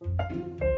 Música